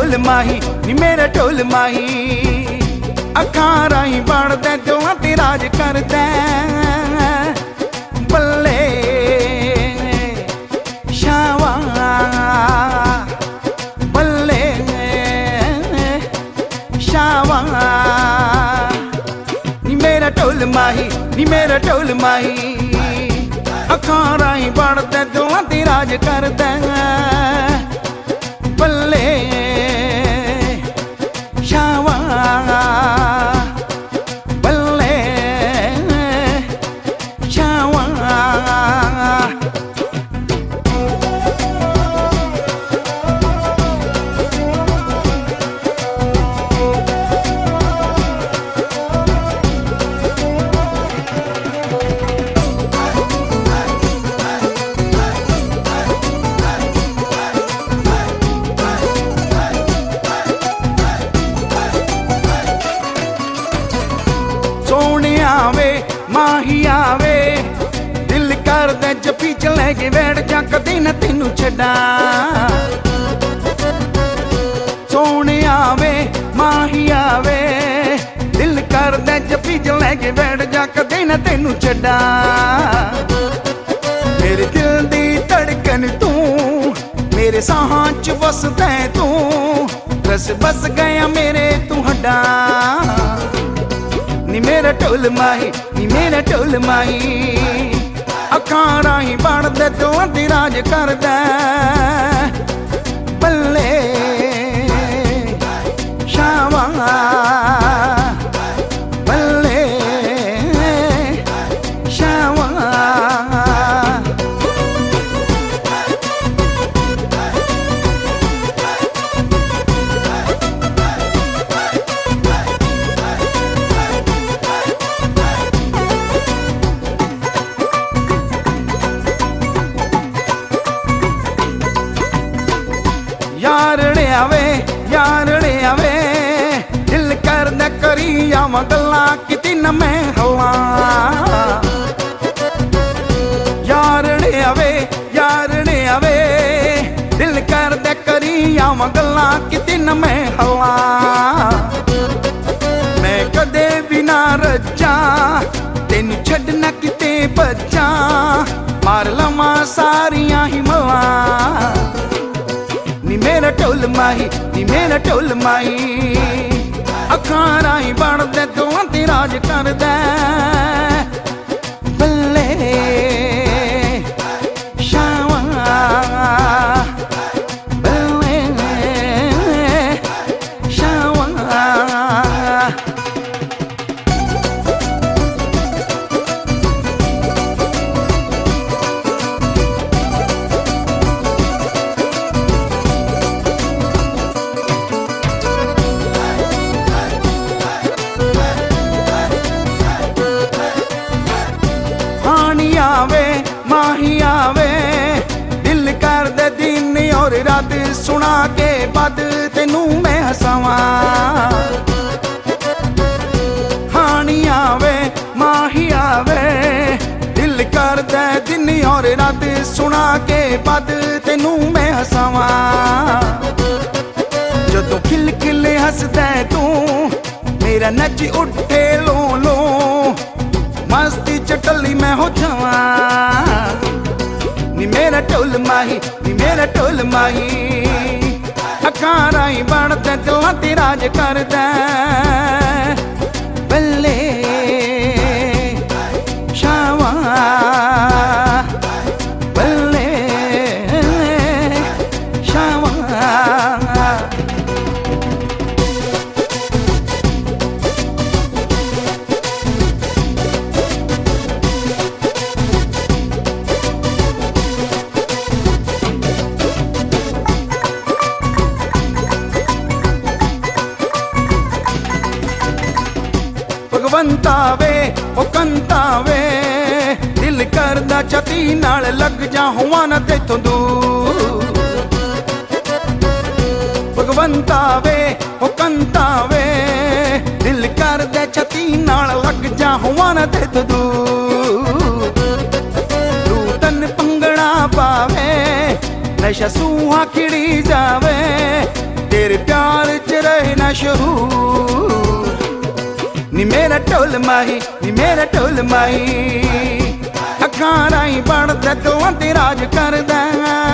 ਢੋਲ ਮਾਹੀ, ਨੀ ਮੇਰਾ ਢੋਲ ਮਾਹੀ। ਅੱਖਾਂ ਰਾਹੀਂ ਵੜਦਾ ਦੋਹਾਂ ਤੇ ਰਾਜ ਕਰਦਾ। ਬੱਲੇ ਸ਼ਾਵਾ ਬੱਲੇ ਸ਼ਾਵਾ ਨੀ ਮੇਰਾ ਢੋਲ ਮਾਹੀ, ਨੀ ਮੇਰਾ ਢੋਲ ਮਾਹੀ। ਅੱਖਾਂ ਰਾਹੀਂ ਵੜਦਾ ਦੋਹਾਂ ਤੇ ਰਾਜ ਕਰਦਾ। ਬੱਲੇ ਕਰਦਾ ਜੱਫੀ ਲੈ ਕੇ ਬੈਠ ਜਾ, ਕਦੇ ਨਾ ਤੈਨੂੰ ਛੱਡਾਂ। ਸੋਹਣਿਆ ਵੇ ਮਾਹੀ ਆਵੇ, ਦਿਲ ਕਰਦਾ ਜੱਫੀ ਚ ਲੈ ਕੇ ਬੈਠ ਜਾ, ਕਦੇ ਨਾ ਤੈਨੂੰ ਛੱਡਾਂ। ਮੇਰੇ ਦਿਲ ਦੀ ਧੜਕਨ ਤੂੰ, ਮੇਰੇ ਸਾਹਾਂ ਚ ਵਸਦਾ ਹੈ ਤੂੰ, ਰਸ ਬਸ ਗਿਆ ਮੇਰੇ ਤੂੰ ਹੱਡਾਂ। ਨੀ ਮੇਰਾ ਢੋਲ ਮਾਹੀ, ਨੀ ਮੇਰਾ ਢੋਲ ਮਾਹੀ। ਅੱਖਾਂ ਰਾਹੀਂ ਬਣਦੇ ਦੋਹਾਂ ਦੀ ਰਾਜ ਕਰਦਾ। ਯਾਰੜਿਆ ਵੇ ਯਾਰੜਿਆ ਵੇ ਦਿਲ ਕਰਦਾ ਕਰੀ ਆਵਾਂ, ਗੱਲਾਂ ਕਿਤੇ ਨਾ ਮੈਂ ਹਵਾ ਯਾਰੜਿਆ ਵੇ ਯਾਰੜਿਆ ਵੇ ਦਿਲ ਕਰਦਾ ਕਰੀ ਆਵਾਂ, ਗੱਲਾਂ ਕਿਤੇ ਨਾ ਮੈਂ ਹਵਾ ਮੈਂ ਕਦੇ ਵੀ ਨਾ ਰੱਜਾ ਮੇਰਾ ਢੋਲ ਮਾਹੀ ਨੀ ਮੇਰਾ ਢੋਲ ਮਾਈ ਅੱਖਾਂ ਰਾਹੀਂ ਬਣਦੇ ਦੋਹਾਂ ਤੇ ਰਾਜ ਕਰਦਾ। ਔਰ ਸੁਣਾ ਕੇ ਬਦ ਤੈਨੂੰ ਮੈਂ ਹਸਾਵਾਂ। ਹਾਣੀ ਆਵੇ, ਮਾਹੀ ਆਵੇ, ਦਿਲ ਕਰਦਾ ਦਿਨ ਔਰ ਰਾਤ ਸੁਣਾ ਕੇ ਬਦ ਤੈਨੂੰ ਮੈਂ ਹਸਾਵਾਂ। ਜਦੋਂ ਖਿਲ ਖਿਲ ਹੱਸਦਾ ਤੂੰ, ਮੇਰਾ ਨੱਚ ਉੱਠੇ ਲੋ ਲੋ ਮਸਤੀ ਚ ਟੱਲੀ ਮੈਂ ਹੋ ਜਾਵਾਂ। ਮਾਹੀ ਨੀ ਮੇਰਾ ਢੋਲ ਮਾਹੀ। ਅੱਖਾਂ ਰਾਹੀਂ ਬਣਦਾ ਦਿਲਾਂ ਤੇ ਰਾਜ ਕਰਦਾ। ਭਗਵੰਤਾ ਵੇ, ਉਹ ਕੰਤਾ ਵੇ। ਦਿਲ ਕਰਦਾ ਛਤੀ ਨਾਲ ਲੱਗ ਜਾ ਹੋਵਾਂ ਨਾ ਤੇਥੋਂ ਦੂਰ। ਭਗਵੰਤਾ ਵੇ, ਉਹ ਕੰਤਾ ਵੇ। ਦਿਲ ਕਰਦਾ ਛਤੀ ਨਾਲ ਲੱਗ ਜਾ ਹੋਵਾਂ ਨਾ ਤੇਥੋਂ ਦੂਰ। ਤੂੰ ਤਨ ਪੰਗਣਾ ਪਾਵੇ, ਨਸ਼ਾ ਸੂਹਾ ਖਿੜੀ ਜਾਵੇ। ਤੇਰੇ ਪਿਆਰ ਚ ਰਹੇ ਨਾ ਸ਼ਹੂਰ ਨੀ ਮੇਰਾ ਢੋਲ ਮਾਹੀ, ਨੀ ਮੇਰਾ ਢੋਲ ਮਾਹੀ। ਅੱਖਾਂ ਰਾਈ ਬਣਦਾ ਤੂੰ ਤੇ ਰਾਜ ਕਰਦਾ।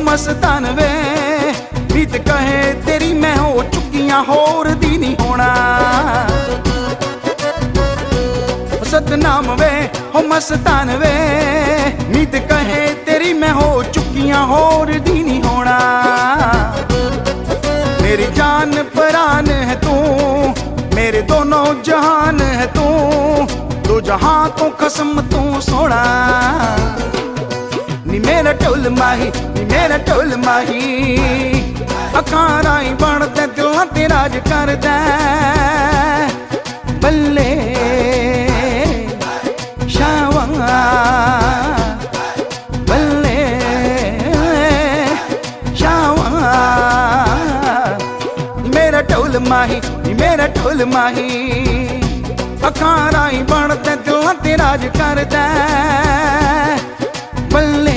ਮਸਤਾਨ ਵੇ। ਬੀਤ ਕਹੇ, ਤੇਰੀ ਮੈਂ ਹੋ ਚੁੱਕੀਆਂ, ਹੋਰ ਦੀ ਨਹੀਂ ਹੋਣਾ। ਸਤਨਾਮ ਵੇ, ਹੋ ਮਸਤਾਨ ਵੇ। ਮੀਤ ਕਹੇ, ਤੇਰੀ ਮੈਂ ਹੋ ਚੁੱਕੀਆਂ, ਹੋਰ ਦੀ ਨਹੀਂ ਹੋਣਾ। ਮੇਰੀ ਜਾਨ ਪਰਾਨ ਹੈ ਤੂੰ, ਮੇਰੇ ਦੋਨੋਂ ਜਹਾਨ ਹੈ ਤੂੰ। ਦੋ ਜਹਾਂ ਤੋਂ ਕਸਮ ਤੂੰ ਸੋਣਾ। ਨੀ ਮੇਰਾ ਢੋਲ ਮਾਹੀ, ਨੀ ਮੇਰਾ ਢੋਲ ਮਾਹੀ। ਅੱਖਾਂ ਰਾਈ ਬਣਦਾ, ਦਿਲਾਂ ਤੇ ਰਾਜ ਕਰਦਾ। ਬੱਲੇ ਸ਼ਾਵਾ ਬੱਲੇ ਸ਼ਾਵਾ ਨੀ ਮੇਰਾ ਢੋਲ ਮਾਹੀ, ਨੀ ਮੇਰਾ ਢੋਲ ਮਾਹੀ। ਅੱਖਾਂ ਰਾਈ ਬਣਦਾ, ਦਿਲਾਂ ਤੇ ਰਾਜ ਕਰਦਾ। பல்லே